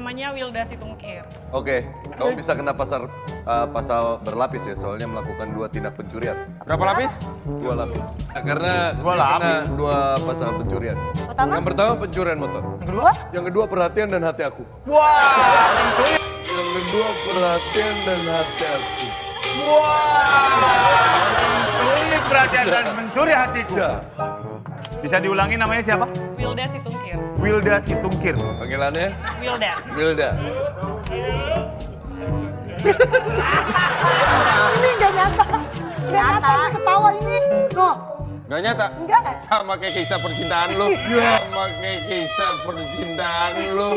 Namanya Wilda Situngkir. Oke, kamu bisa kena pasal uh, pasal berlapis ya, soalnya melakukan dua tindak pencurian. Berapa lapis? Dua lapis. Nah, karena Dua dia kena lapis. dua pasal pencurian. Pertama? Yang pertama pencurian motor. Yang kedua? Yang kedua perhatian dan hati aku. Wah, Yang kedua perhatian dan hati aku. Sulit perhatian dan mencuri hatiku. Ya, Bisa diulangi namanya siapa? Wilda Situngkir. Wilda Situngkir. panggilannya Wilda. Wilda. Ini nggak nyata. Nggak nyata ketawa ini. Kok? Gak nyata? Enggak. Sama kayak kisah percintaan lu. Sama kayak kisah percintaan lu.